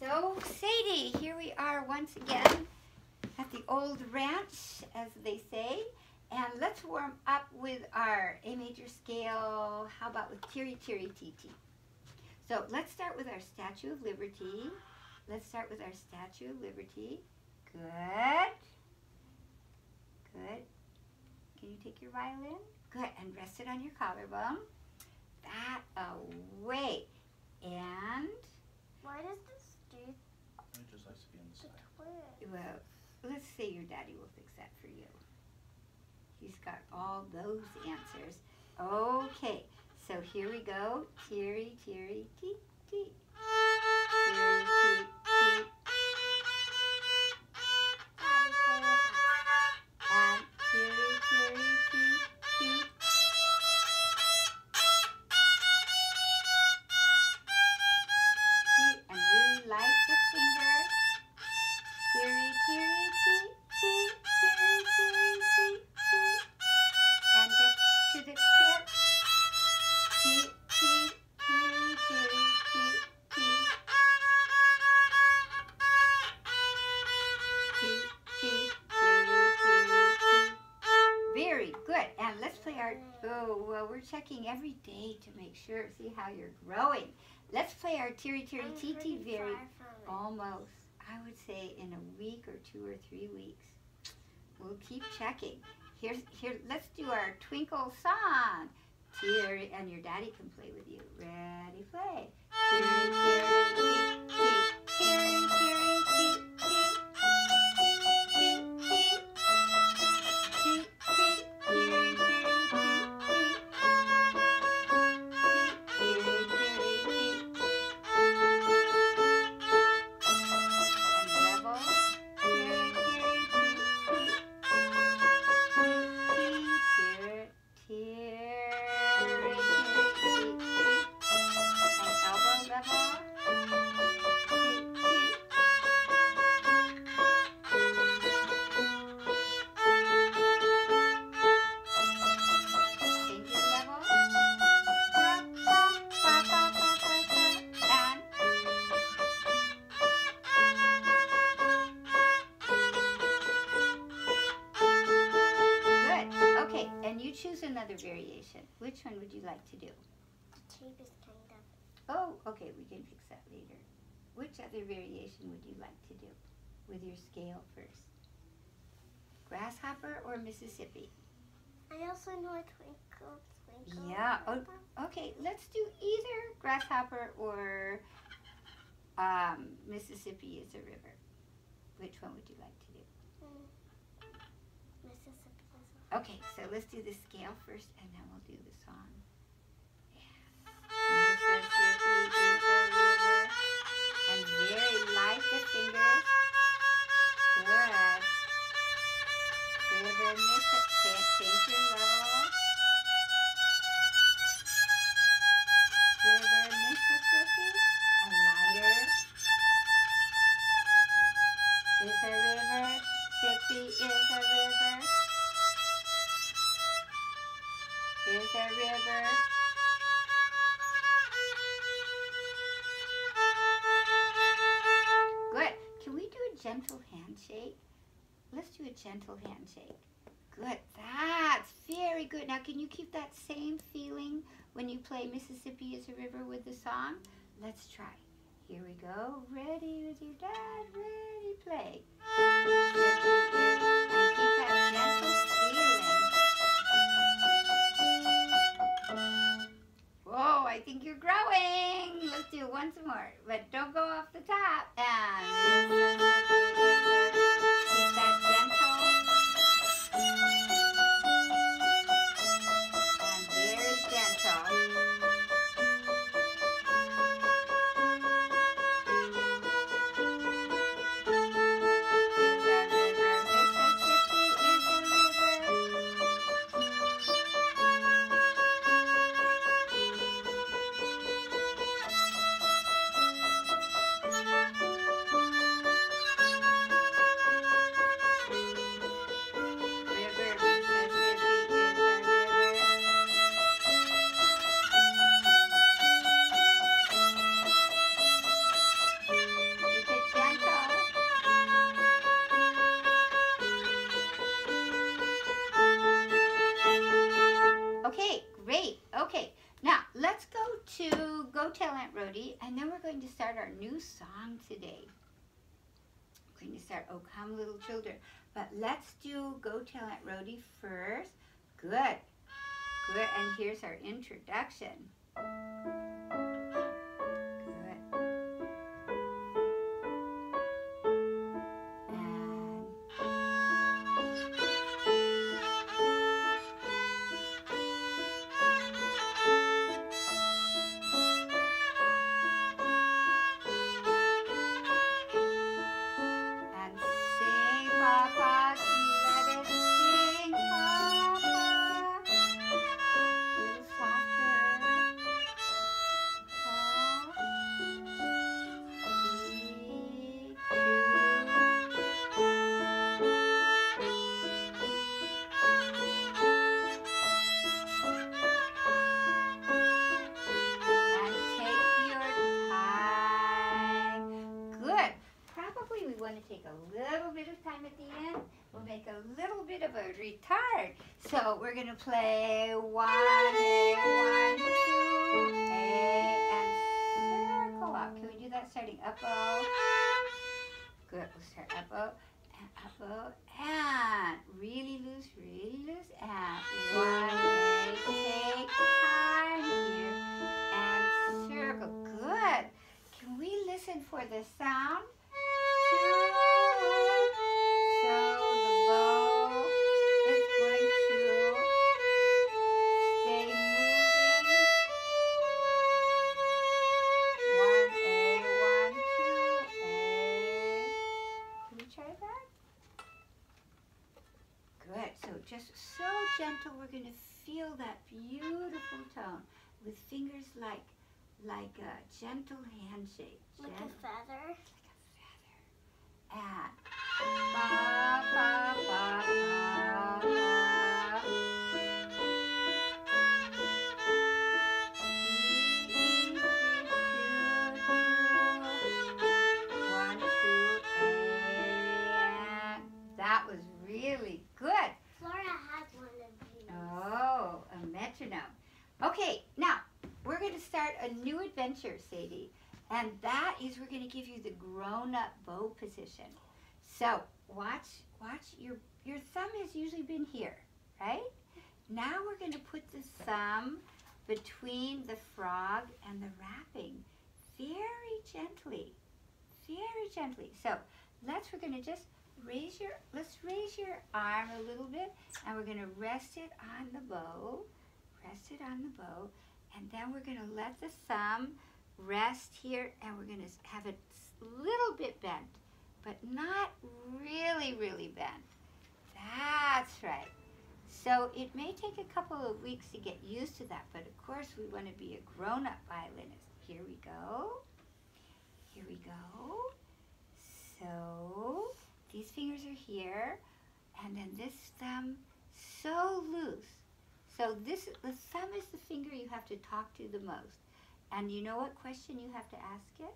So Sadie, here we are once again at the old ranch, as they say. And let's warm up with our A major scale. How about with Tiri Tiri Titi? So let's start with our Statue of Liberty. Let's start with our Statue of Liberty. Good. Good. Can you take your violin? Good. And rest it on your collarbone. That away. And, Why does this do It just likes to be on the the side. twist? well, let's say your daddy will fix that for you. He's got all those answers. Okay, so here we go. Teary, teary, tee, tee. Teary, tee, tee. We're checking every day to make sure, see how you're growing. Let's play our Tiri Tiri I'm Titi very far from it. Almost. I would say in a week or two or three weeks. We'll keep checking. Here's here. Let's do our twinkle song. Teary, and your daddy can play with you. Ready, play. Teary, teary, tee, tee. Teary, another variation. Which one would you like to do? Cheapest kind of. Oh, okay, we can fix that later. Which other variation would you like to do with your scale first? Grasshopper or Mississippi? I also know a twinkle, twinkle. Yeah, oh- Okay, let's do either grasshopper or um, Mississippi is a river. Which one would you like to do? Mississippi is a Okay, so let's do the scale first and then we'll do the song. Yes. Gentle handshake. Good. That's very good. Now, can you keep that same feeling when you play Mississippi is a River with the song? Let's try. Here we go. Ready with your dad. Ready, play. Mississippi is- And keep that gentle feeling. Whoa, I think you're growing. Let's do it once more, but don't go off the top. Aunt Rhody, and then we're going to start our new song today. We're going to start Oh Come Little Children. But let's do Go Tell Aunt Rhody first. Good. Good. And here's our introduction. We're going to play one, A, one, two, A, and circle up. Can we do that starting up O? Good. We'll start up O and up O and really loose, really loose and one. Take time here and circle. Good. Can we listen for the sound? We're going to feel that beautiful tone with fingers like like a gentle handshake. Like Gentle a feather. like a feather. And ba ba ba adventure, Sadie, and that is we're going to give you the grown-up bow position. So watch, watch. Your your thumb has usually been here, right? Now we're going to put the thumb between the frog and the wrapping, very gently, very gently. So let's. We're going to just raise your. Let's raise your arm a little bit, and we're going to rest it on the bow. Rest it on the bow, and then we're going to let the thumb rest here, and we're going to have it a little bit bent, but not really, really bent. That's right. So it may take a couple of weeks to get used to that, but of course we want to be a grown-up violinist. Here we go. Here we go. So these fingers are here, and then this thumb so loose. So this the thumb is the finger you have to talk to the most. And you know what question you have to ask it?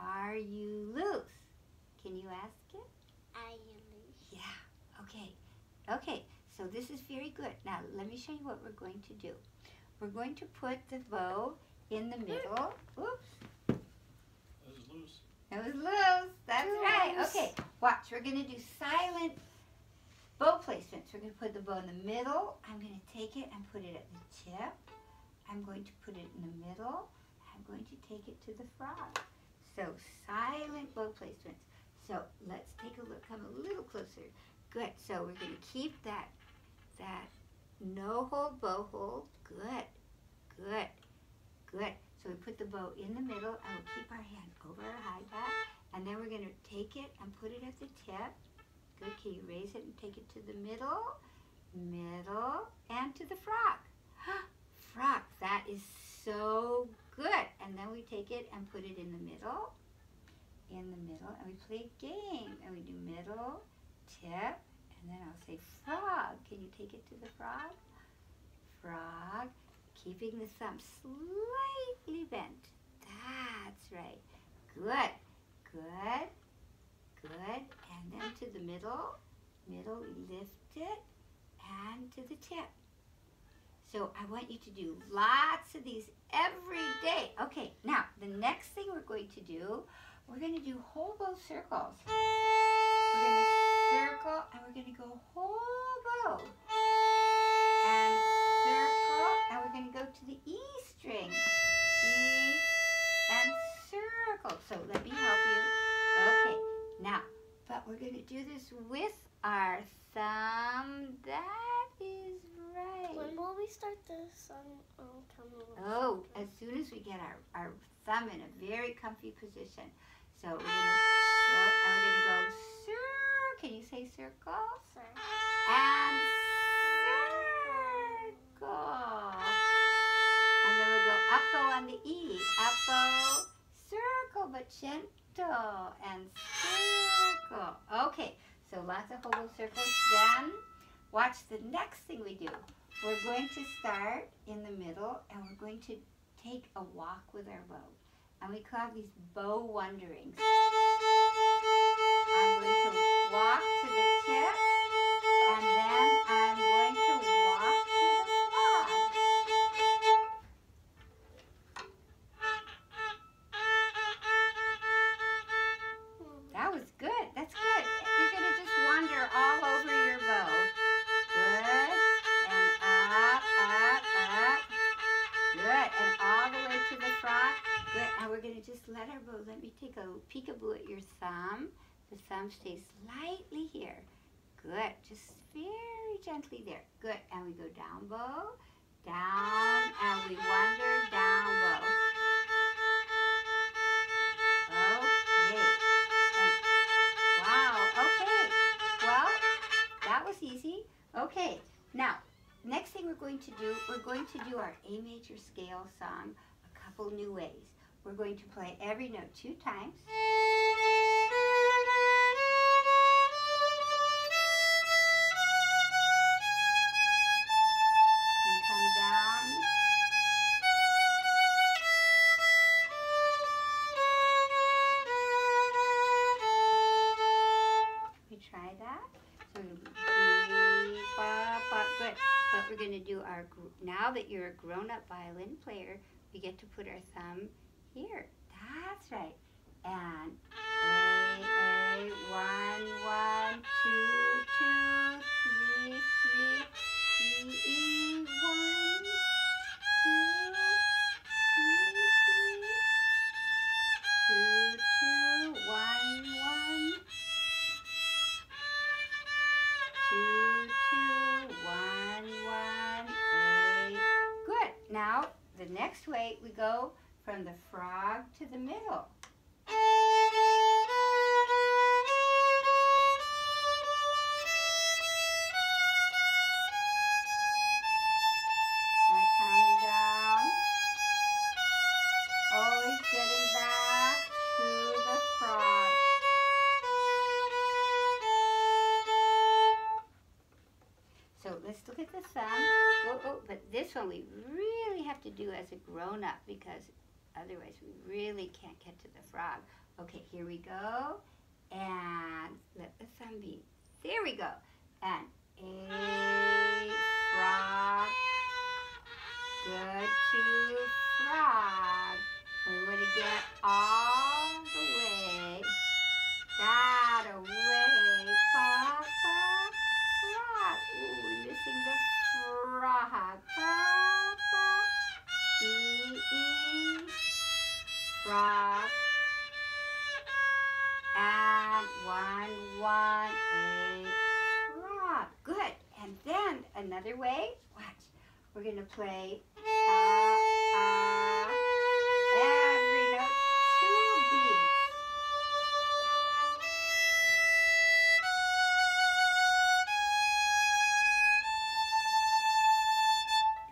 Are you loose? Can you ask it? Are you loose? Yeah. Okay. Okay. So this is very good. Now let me show you what we're going to do. We're going to put the bow in the middle. Oops. This is loose. It was loose. That's right. Okay. Watch. We're going to do silent bow placements. We're going to put the bow in the middle. I'm going to take it and put it at the tip. I'm going to put it in the middle. I'm going to take it to the frog. So silent bow placements. So let's take a look. Come a little closer. Good. So we're going to keep that that no hold bow hold. Good. Good. Good. So we put the bow in the middle and we'll keep our hand over our high back. And then we're going to take it and put it at the tip. Good. Raise it and take it to the middle? Middle and to the frog. frog. That is so good. And then we take it and put it in the middle. In the middle. And we play a game. And we do middle, tip, and then I'll say frog. Can you take it to the frog? Frog. Keeping the thumb slightly bent. That's right. Good. Good. Good. And then to the middle. Middle, lift it. And to the tip. So I want you to do lots of these every day. Okay, now the next thing we're going to do, we're going to do whole bow circles. We're going to circle and we're going to go whole bow. And circle and we're going to go to the E string. E and circle. So let me help you. Okay, now, but we're going to do this with our thumb. That is right. When will we start the sun um, coming? Oh, as soon as we get our, our thumb in a very comfy position. So we're gonna go and we're gonna go cir. Can you say circle? Sorry. And circle. And then we'll go up bow on the E. Up bow, circle, but And circle. Okay, so lots of whole bow circles. Then watch the next thing we do. We're going to start in the middle and we're going to take a walk with our bow. And we call these bow wanderings. I'm going to walk to the thumb. The thumb stays slightly here. Good. Just very gently there. Good. And we go down bow, down, and we wander down bow. Okay. And- wow. Okay. Well, that was easy. Okay. Now, next thing we're going to do, we're going to do our A major scale song a couple new ways. We're going to play every note two times. That you're a grown-up violin player, we get to put our thumb here. That's right. The next way we go from the frog to the middle. And come down. Always getting back to the frog. So let's look at the thumb. Oh, oh, but this one we really to do as a grown up because otherwise we really can't get to the frog. Okay, here we go. And let the thumb be. There we go. And a frog. Good to frog. We want to get all going to play ta, ah, every note, two beats.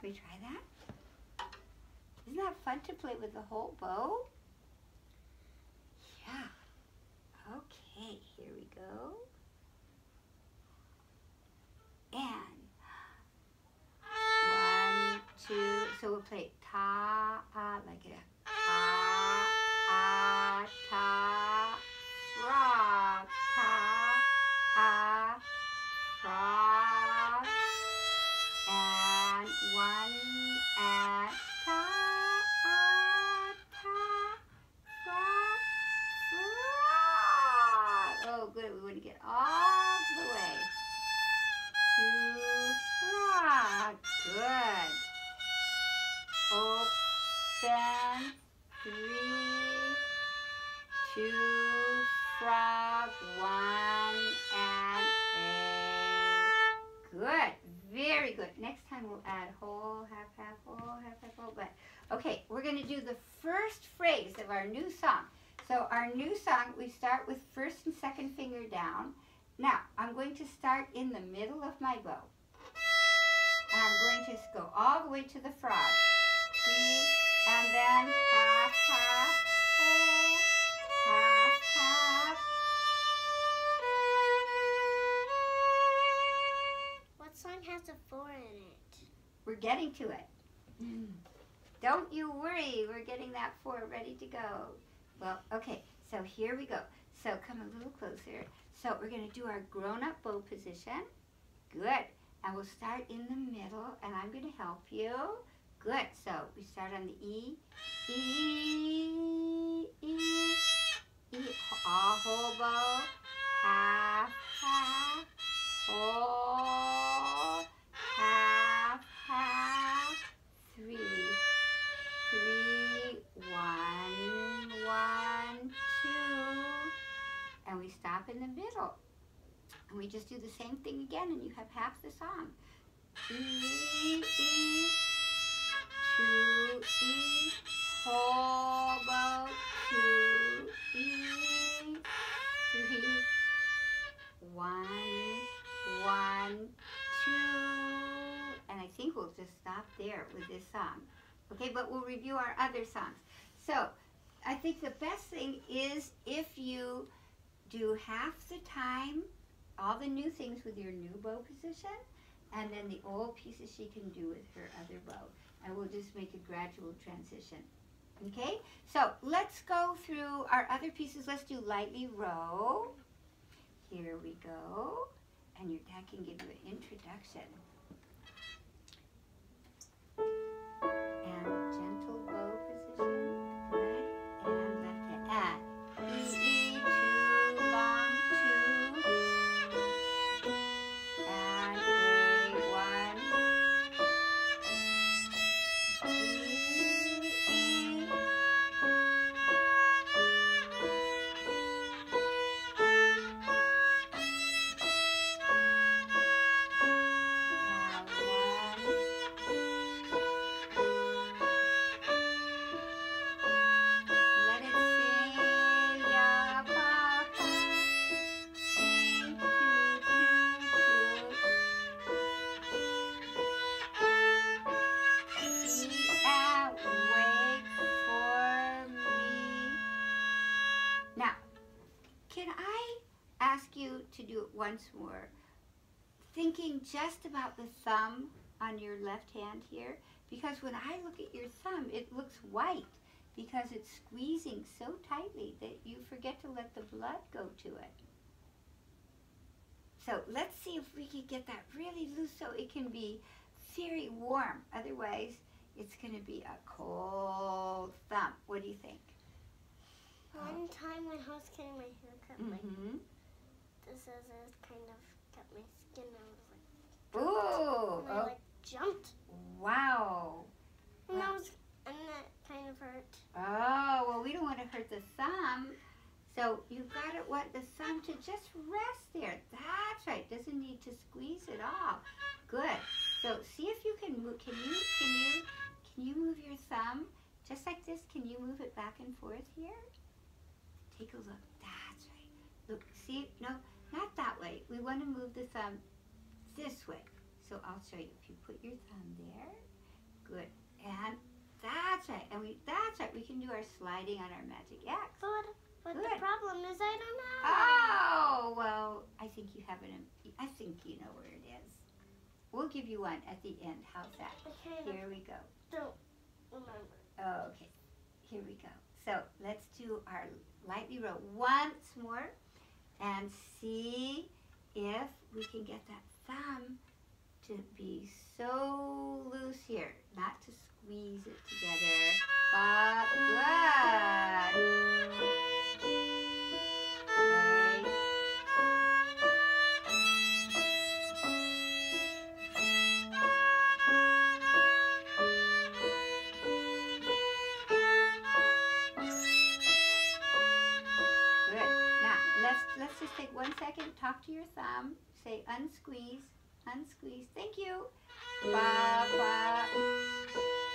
Can we try that? Isn't that fun to play with the whole bow? Good. Next time we'll add whole, half, half, whole, half, half, whole. But okay, we're going to do the first phrase of our new song. So our new song, we start with first and second finger down. Now, I'm going to start in the middle of my bow. And I'm going to go all the way to the frog. See? And then getting to it. Mm. Don't you worry, we're getting that four ready to go. Well, okay, so here we go. So come a little closer. So we're going to do our grown-up bow position. Good. And we'll start in the middle, and I'm going to help you. Good. So we start on the E. E, E, E. All whole bow. Half, half. Whole. We just do the same thing again, and you have half the song. E, E, two, E, whole bow, two, E, three, one, one, two, and I think we'll just stop there with this song. Okay, but we'll review our other songs. So, I think the best thing is if you do half the time all the new things with your new bow position and then the old pieces she can do with her other bow. And we'll just make a gradual transition. Okay, so let's go through our other pieces. Let's do lightly row. Here we go. And your dad can give you an introduction. Once more? Thinking just about the thumb on your left hand here, because when I look at your thumb, it looks white because it's squeezing so tightly that you forget to let the blood go to it. So let's see if we can get that really loose so it can be very warm. Otherwise, it's going to be a cold thumb. What do you think? One time when I was getting my hair cut, like Mm-hmm. The scissors kind of cut my skin. I was like, Ooh, and I oh, like jumped, wow. and that was, and that kind of hurt. Oh, well, we don't want to hurt the thumb. So you've got to want the thumb to just rest there. That's right. Doesn't need to squeeze at all. Good. So see if you can move. Can you? Can you? Can you move your thumb just like this? Can you move it back and forth here? Take a look. That's right. Look. See? No, not that way. We want to move the thumb this way. So I'll show you. If you put your thumb there, good. And that's right. And we that's right. We can do our sliding on our magic X. But but the problem is I don't know. Oh well, I think you have an. I think you know where it is. We'll give you one at the end. How's that? Okay, Here we go. don't remember. Oh, okay. Here we go. So let's do our lightly row once more and see if we can get that thumb to be so loose here. Not to squeeze it together, but good. let's just take one second, talk to your thumb, say unsqueeze, unsqueeze, thank you. Bye ba.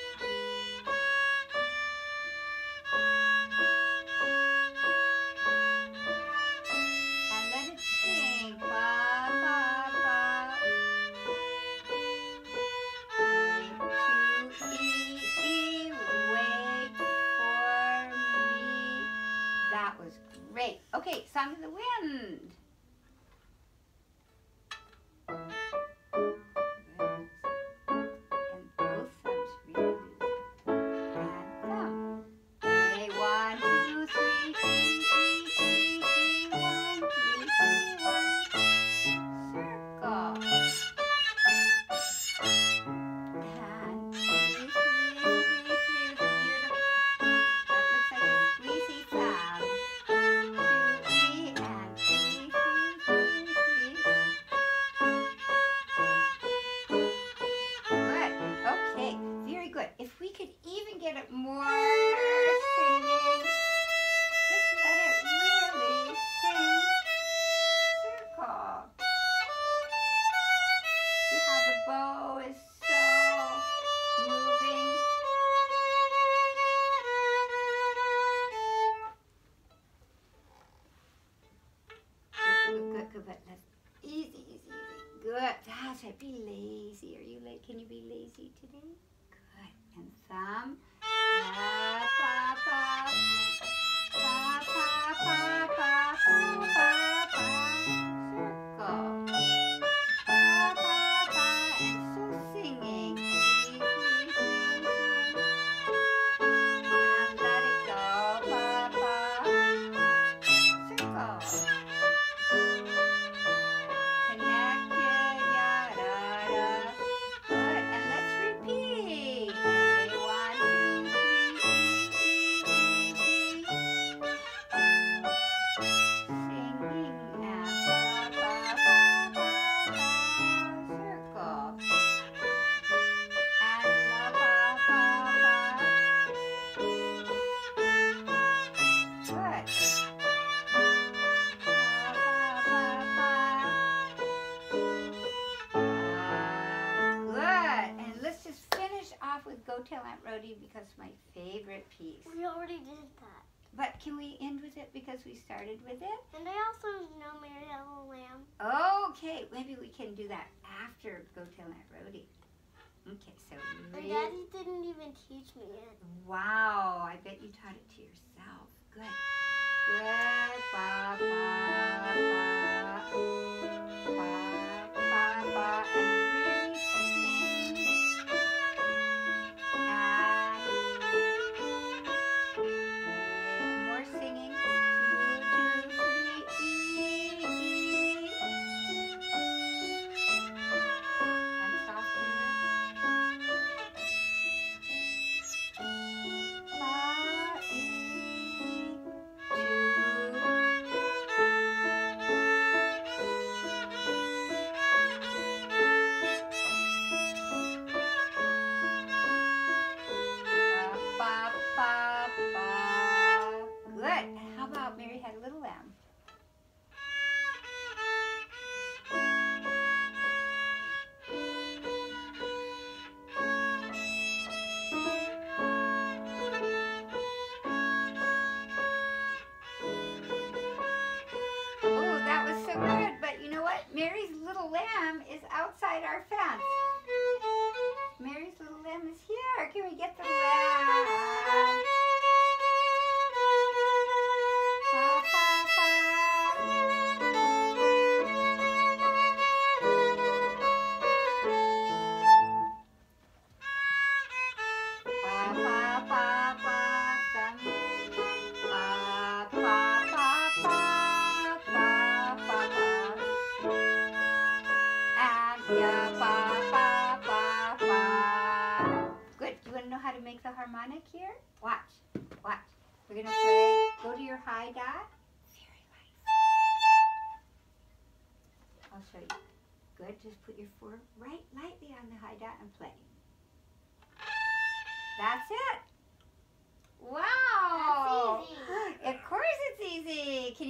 Go Tell Aunt Rhody because my favorite piece. We already did that. But can we end with it because we started with it? And I also know Mary Ellen Lamb. Okay, maybe we can do that after Go Tell Aunt Rhody. Okay, so My daddy didn't even teach me it. Wow, I bet you taught it to yourself. Good. Good. Ba, ba, ba. Ba, ba, ba.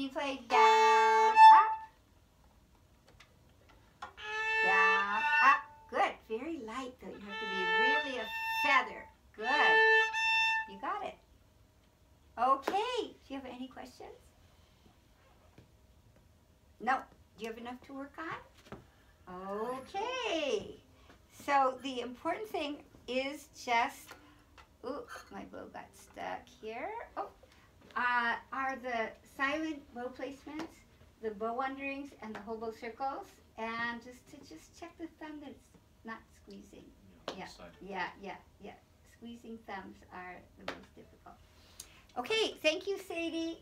play down, up, down, up. Good, very light though. You have to be really a feather. Good, you got it. Okay, do you have any questions? No, do you have enough to work on? Okay, so the important thing is just, ooh, my bow got stuck here. Oh, uh, are the silent bow placements, the bow wanderings, and the whole bow circles, and just to just check the thumb that it's not squeezing. Yeah. Side. Yeah, yeah, yeah. Squeezing thumbs are the most difficult. Okay, thank you, Sadie.